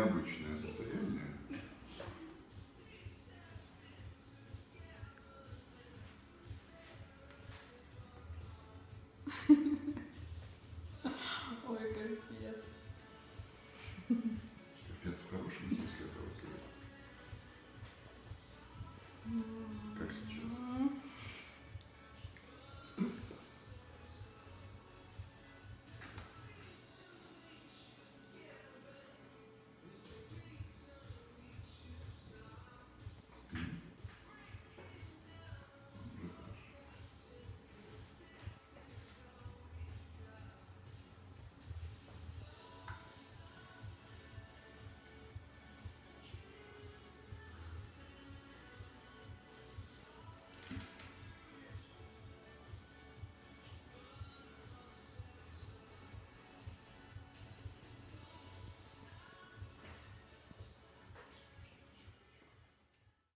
необычное состояние. Ой, капец. Капец в хорошем смысле этого слова. Ну,